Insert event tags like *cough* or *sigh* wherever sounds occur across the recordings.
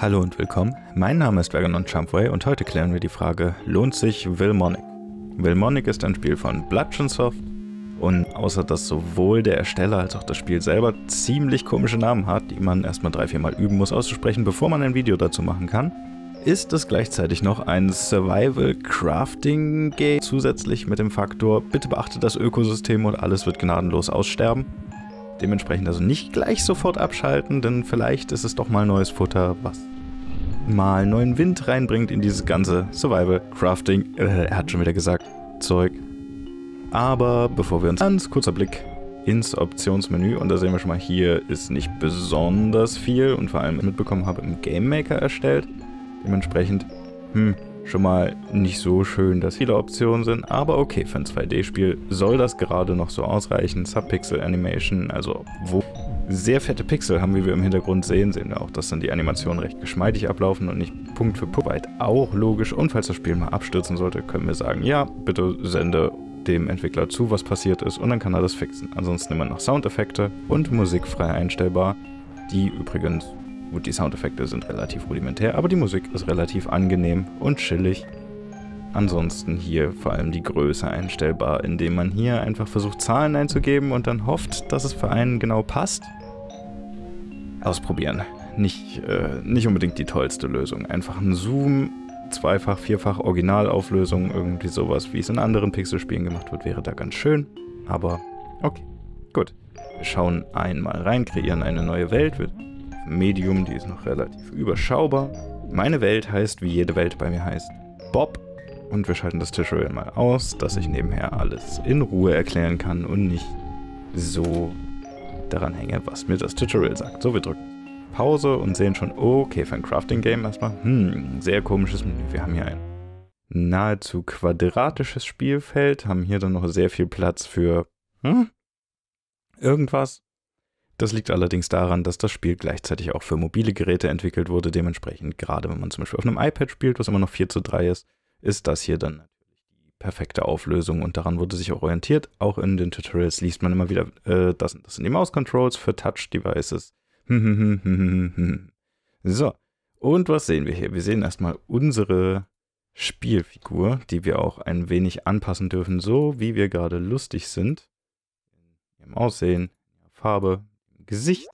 Hallo und willkommen. Mein Name ist Verganon Chumpway und heute klären wir die Frage, lohnt sich Wilmonic? Wilmonic ist ein Spiel von Bludgeonsoft und außer dass sowohl der Ersteller als auch das Spiel selber ziemlich komische Namen hat, die man erstmal drei, vier Mal üben muss auszusprechen, bevor man ein Video dazu machen kann, ist es gleichzeitig noch ein Survival-Crafting-Game zusätzlich mit dem Faktor, bitte beachte das Ökosystem und alles wird gnadenlos aussterben. Dementsprechend also nicht gleich sofort abschalten, denn vielleicht ist es doch mal neues Futter, was mal neuen Wind reinbringt in dieses ganze Survival, Crafting, äh, er hat schon wieder gesagt, Zeug. Aber bevor wir uns ganz kurzer Blick ins Optionsmenü und da sehen wir schon mal, hier ist nicht besonders viel und vor allem mitbekommen habe im Game Maker erstellt. Dementsprechend, hm, schon mal nicht so schön, dass viele Optionen sind, aber okay, für ein 2D-Spiel soll das gerade noch so ausreichen. Subpixel Animation, also wo sehr fette Pixel haben, wie wir im Hintergrund sehen, sehen wir auch, dass dann die Animationen recht geschmeidig ablaufen und nicht Punkt für Punkt weit auch logisch. Und falls das Spiel mal abstürzen sollte, können wir sagen, ja, bitte sende dem Entwickler zu, was passiert ist und dann kann er das fixen. Ansonsten immer noch Soundeffekte und Musik frei einstellbar, die übrigens Gut, die Soundeffekte sind relativ rudimentär, aber die Musik ist relativ angenehm und chillig. Ansonsten hier vor allem die Größe einstellbar, indem man hier einfach versucht Zahlen einzugeben und dann hofft, dass es für einen genau passt. Ausprobieren. Nicht, äh, nicht unbedingt die tollste Lösung. Einfach ein Zoom, zweifach, vierfach Originalauflösung, irgendwie sowas, wie es in anderen Pixelspielen gemacht wird, wäre da ganz schön. Aber okay, gut. Wir schauen einmal rein, kreieren eine neue Welt, wird Medium, die ist noch relativ überschaubar. Meine Welt heißt, wie jede Welt bei mir heißt, Bob. Und wir schalten das Tutorial mal aus, dass ich nebenher alles in Ruhe erklären kann und nicht so daran hänge, was mir das Tutorial sagt. So, wir drücken Pause und sehen schon, okay, für ein Crafting-Game erstmal, hm, sehr komisches Menü. Wir haben hier ein nahezu quadratisches Spielfeld, haben hier dann noch sehr viel Platz für hm, irgendwas. Das liegt allerdings daran, dass das Spiel gleichzeitig auch für mobile Geräte entwickelt wurde. Dementsprechend, gerade wenn man zum Beispiel auf einem iPad spielt, was immer noch 4 zu 3 ist, ist das hier dann natürlich die perfekte Auflösung und daran wurde sich auch orientiert. Auch in den Tutorials liest man immer wieder, äh, das, das sind die Mouse-Controls für Touch-Devices. so, und was sehen wir hier? Wir sehen erstmal unsere Spielfigur, die wir auch ein wenig anpassen dürfen, so wie wir gerade lustig sind. In ihrem Aussehen, in ihrer Farbe, Gesicht.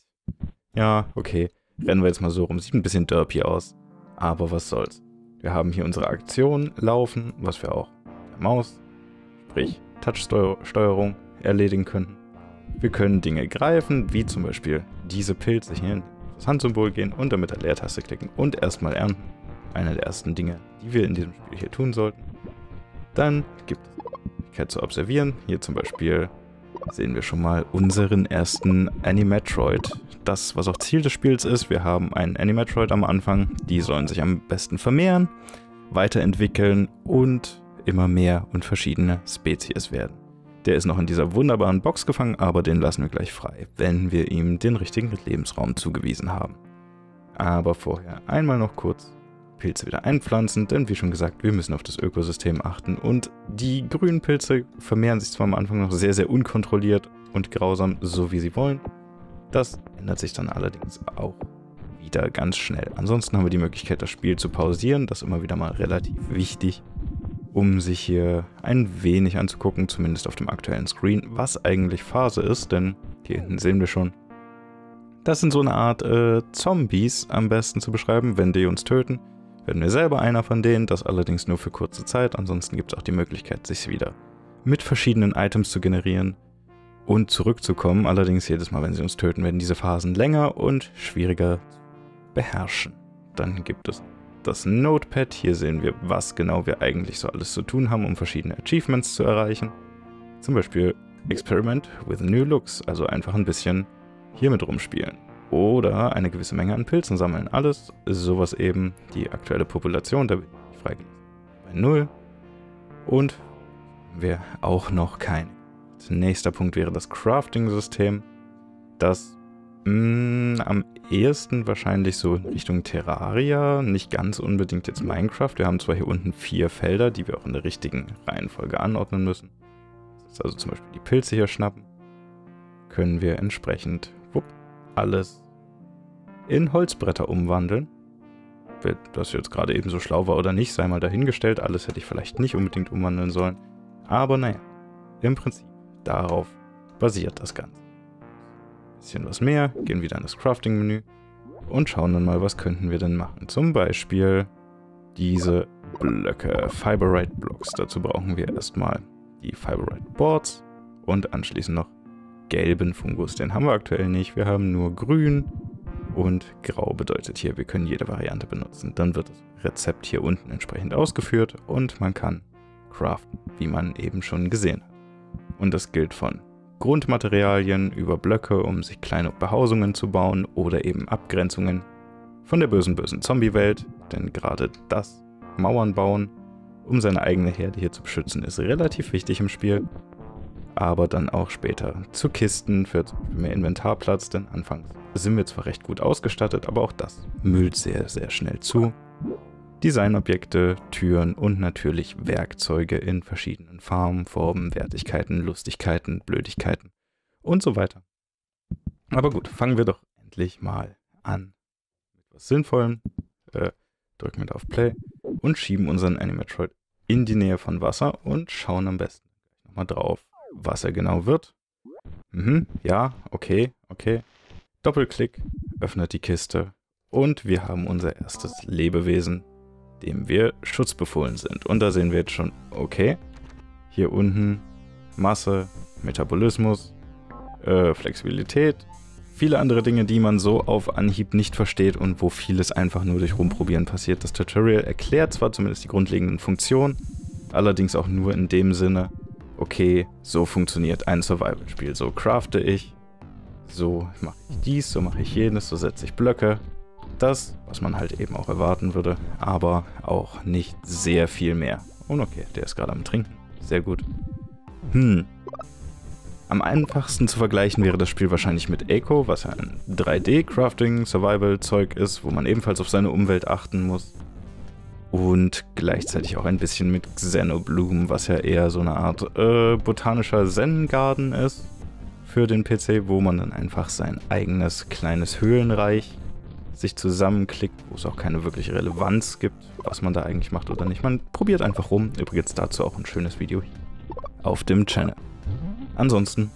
Ja, okay. Rennen wir jetzt mal so rum. Sieht ein bisschen derpy aus. Aber was soll's. Wir haben hier unsere Aktion laufen, was wir auch mit der Maus, sprich Touch-Steuerung, erledigen können. Wir können Dinge greifen, wie zum Beispiel diese Pilze hier, das Handsymbol gehen und dann mit der Leertaste klicken und erstmal ernten. Eine der ersten Dinge, die wir in diesem Spiel hier tun sollten. Dann gibt es die Möglichkeit zu observieren. Hier zum Beispiel sehen wir schon mal unseren ersten Animatroid. Das, was auch Ziel des Spiels ist, wir haben einen Animatroid am Anfang, die sollen sich am besten vermehren, weiterentwickeln und immer mehr und verschiedene Spezies werden. Der ist noch in dieser wunderbaren Box gefangen, aber den lassen wir gleich frei, wenn wir ihm den richtigen Lebensraum zugewiesen haben. Aber vorher einmal noch kurz Pilze wieder einpflanzen, denn wie schon gesagt, wir müssen auf das Ökosystem achten und die grünen Pilze vermehren sich zwar am Anfang noch sehr, sehr unkontrolliert und grausam, so wie sie wollen. Das ändert sich dann allerdings auch wieder ganz schnell. Ansonsten haben wir die Möglichkeit, das Spiel zu pausieren, das ist immer wieder mal relativ wichtig, um sich hier ein wenig anzugucken, zumindest auf dem aktuellen Screen, was eigentlich Phase ist, denn hier hinten sehen wir schon, das sind so eine Art äh, Zombies am besten zu beschreiben, wenn die uns töten werden wir selber einer von denen, das allerdings nur für kurze Zeit. Ansonsten gibt es auch die Möglichkeit, sich wieder mit verschiedenen Items zu generieren und zurückzukommen. Allerdings jedes Mal, wenn sie uns töten, werden diese Phasen länger und schwieriger beherrschen. Dann gibt es das Notepad. Hier sehen wir, was genau wir eigentlich so alles zu tun haben, um verschiedene Achievements zu erreichen. Zum Beispiel Experiment with New Looks, also einfach ein bisschen hier mit rumspielen oder eine gewisse Menge an Pilzen sammeln. Alles sowas eben, die aktuelle Population, da bin ich freigelassen. Bei 0 und wir auch noch kein. Nächster Punkt wäre das Crafting-System, das mh, mm, am ehesten wahrscheinlich so Richtung Terraria, nicht ganz unbedingt jetzt Minecraft. Wir haben zwar hier unten vier Felder, die wir auch in der richtigen Reihenfolge anordnen müssen. Also zum Beispiel die Pilze hier schnappen. Können wir entsprechend alles in Holzbretter umwandeln. Ob das jetzt gerade eben so schlau war oder nicht, sei mal dahingestellt. Alles hätte ich vielleicht nicht unbedingt umwandeln sollen. Aber naja, im Prinzip darauf basiert das Ganze. Bisschen was mehr, gehen wieder in das Crafting-Menü und schauen dann mal, was könnten wir denn machen. Zum Beispiel diese Blöcke, Fiberite Blocks. Dazu brauchen wir erstmal die Fiberite Boards und anschließend noch gelben Fungus. Den haben wir aktuell nicht. Wir haben nur grün und grau bedeutet hier, wir können jede Variante benutzen. Dann wird das Rezept hier unten entsprechend ausgeführt und man kann craften, wie man eben schon gesehen hat. Und das gilt von Grundmaterialien über Blöcke, um sich kleine Behausungen zu bauen oder eben Abgrenzungen von der bösen, bösen Zombie-Welt, denn gerade das Mauern bauen, um seine eigene Herde hier zu beschützen, ist relativ wichtig im Spiel. Aber dann auch später zu Kisten für mehr Inventarplatz, denn anfangs sind wir zwar recht gut ausgestattet, aber auch das müllt sehr, sehr schnell zu. Designobjekte, Türen und natürlich Werkzeuge in verschiedenen Farben, Formen, Wertigkeiten, Lustigkeiten, Blödigkeiten und so weiter. Aber gut, fangen wir doch endlich mal an mit was Sinnvollem. Äh, drücken wir da auf Play und schieben unseren Animatroid in die Nähe von Wasser und schauen am besten nochmal drauf, was er genau wird. Mhm, ja, okay, okay. Doppelklick, öffnet die Kiste und wir haben unser erstes Lebewesen dem wir schutzbefohlen sind. Und da sehen wir jetzt schon, okay, hier unten Masse, Metabolismus, äh, Flexibilität, viele andere Dinge, die man so auf Anhieb nicht versteht und wo vieles einfach nur durch Rumprobieren passiert. Das Tutorial erklärt zwar zumindest die grundlegenden Funktionen, allerdings auch nur in dem Sinne, okay, so funktioniert ein Survival-Spiel. So crafte ich, so mache ich dies, so mache ich jenes, so setze ich Blöcke, das, was man halt eben auch erwarten würde, aber auch nicht sehr viel mehr. Und okay, der ist gerade am Trinken. Sehr gut. Hm. Am einfachsten zu vergleichen wäre das Spiel wahrscheinlich mit Echo, was ein 3D-Crafting-Survival-Zeug ist, wo man ebenfalls auf seine Umwelt achten muss. Und gleichzeitig auch ein bisschen mit Xenobloom, was ja eher so eine Art äh, botanischer Zen-Garden ist für den PC, wo man dann einfach sein eigenes kleines Höhlenreich sich zusammenklickt, wo es auch keine wirkliche Relevanz gibt, was man da eigentlich macht oder nicht. Man probiert einfach rum. Übrigens dazu auch ein schönes Video auf dem Channel. Ansonsten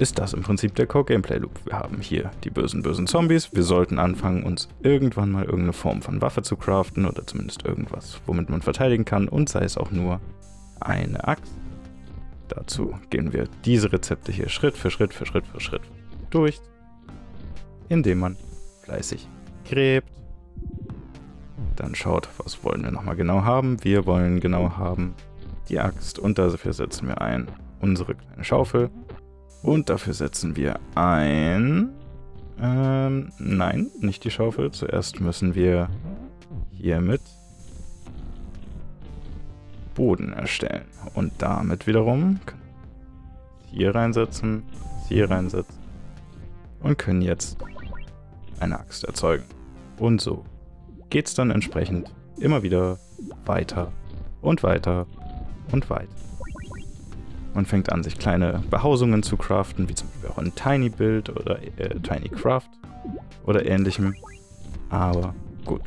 ist das im Prinzip der Core Gameplay Loop. Wir haben hier die bösen, bösen Zombies. Wir sollten anfangen, uns irgendwann mal irgendeine Form von Waffe zu craften oder zumindest irgendwas, womit man verteidigen kann und sei es auch nur eine Axt. Dazu gehen wir diese Rezepte hier Schritt für Schritt für Schritt für Schritt durch, indem man fleißig gräbt. Dann schaut, was wollen wir nochmal genau haben. Wir wollen genau haben die Axt und dafür setzen wir ein unsere kleine Schaufel. Und dafür setzen wir ein... Ähm, nein, nicht die Schaufel. Zuerst müssen wir hiermit Boden erstellen. Und damit wiederum hier reinsetzen, hier reinsetzen und können jetzt eine Axt erzeugen. Und so geht es dann entsprechend immer wieder weiter und weiter und weiter. Man fängt an, sich kleine Behausungen zu craften, wie zum Beispiel auch ein Tiny Build oder äh, Tiny Craft oder ähnlichem. Aber gut.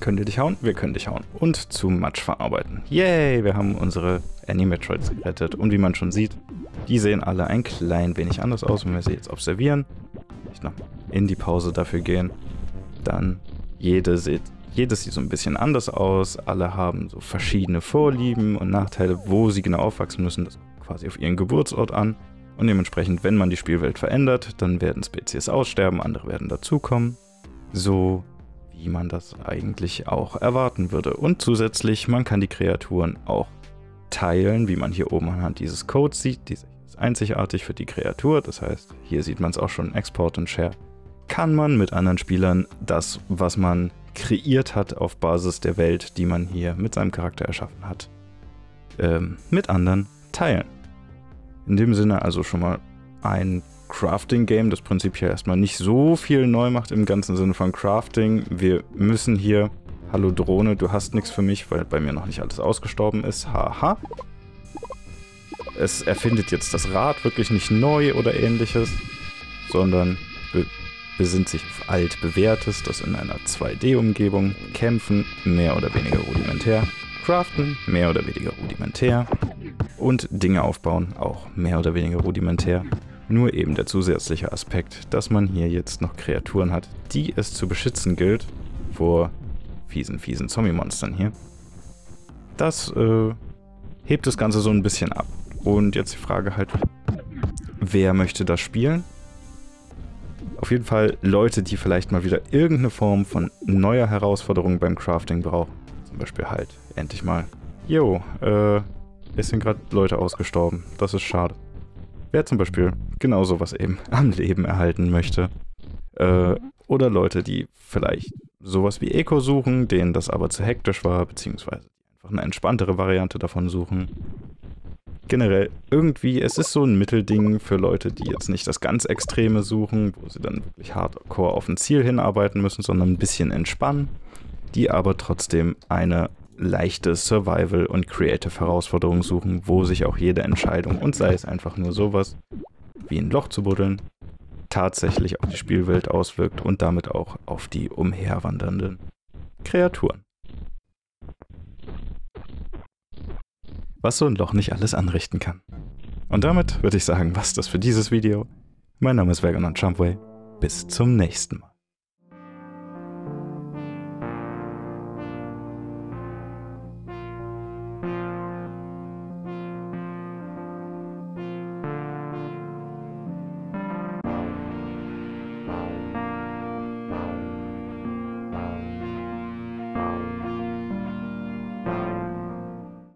Könnt ihr dich hauen? Wir können dich hauen. Und zu Matsch verarbeiten. Yay, wir haben unsere Animatroids gerettet. Und wie man schon sieht, die sehen alle ein klein wenig anders aus, wenn wir sie jetzt observieren. Ich nochmal in die Pause dafür gehen. Dann jede sieht, jedes sieht so ein bisschen anders aus. Alle haben so verschiedene Vorlieben und Nachteile, wo sie genau aufwachsen müssen. Das kommt quasi auf ihren Geburtsort an. Und dementsprechend, wenn man die Spielwelt verändert, dann werden Spezies aussterben, andere werden dazukommen. So wie man das eigentlich auch erwarten würde. Und zusätzlich, man kann die Kreaturen auch teilen, wie man hier oben anhand dieses Codes sieht. Dieser ist einzigartig für die Kreatur, das heißt, hier sieht man es auch schon Export und Share kann man mit anderen Spielern das, was man kreiert hat auf Basis der Welt, die man hier mit seinem Charakter erschaffen hat, ähm, mit anderen teilen. In dem Sinne also schon mal ein Crafting-Game, das prinzipiell erstmal nicht so viel neu macht im ganzen Sinne von Crafting. Wir müssen hier, hallo Drohne, du hast nichts für mich, weil bei mir noch nicht alles ausgestorben ist, haha. Es erfindet jetzt das Rad wirklich nicht neu oder ähnliches, sondern besinnt sich auf altbewährtes, das in einer 2D-Umgebung, Kämpfen mehr oder weniger rudimentär, Craften mehr oder weniger rudimentär und Dinge aufbauen auch mehr oder weniger rudimentär. Nur eben der zusätzliche Aspekt, dass man hier jetzt noch Kreaturen hat, die es zu beschützen gilt vor fiesen, fiesen Zombie-Monstern hier. Das äh, hebt das Ganze so ein bisschen ab. Und jetzt die Frage halt, wer möchte das spielen? Auf jeden Fall Leute, die vielleicht mal wieder irgendeine Form von neuer Herausforderung beim Crafting brauchen. Zum Beispiel halt endlich mal. Jo, äh, es sind gerade Leute ausgestorben. Das ist schade. Wer zum Beispiel genau sowas eben *laughs* am Leben erhalten möchte. Äh, oder Leute, die vielleicht sowas wie Eco suchen, denen das aber zu hektisch war, beziehungsweise einfach eine entspanntere Variante davon suchen. Generell irgendwie, es ist so ein Mittelding für Leute, die jetzt nicht das ganz Extreme suchen, wo sie dann wirklich hardcore auf ein Ziel hinarbeiten müssen, sondern ein bisschen entspannen, die aber trotzdem eine leichte Survival- und Creative-Herausforderung suchen, wo sich auch jede Entscheidung, und sei es einfach nur sowas wie ein Loch zu buddeln, tatsächlich auf die Spielwelt auswirkt und damit auch auf die umherwandernden Kreaturen. Was so ein Loch nicht alles anrichten kann. Und damit würde ich sagen, was das für dieses Video. Mein Name ist Vergonon Chumpway. Bis zum nächsten Mal.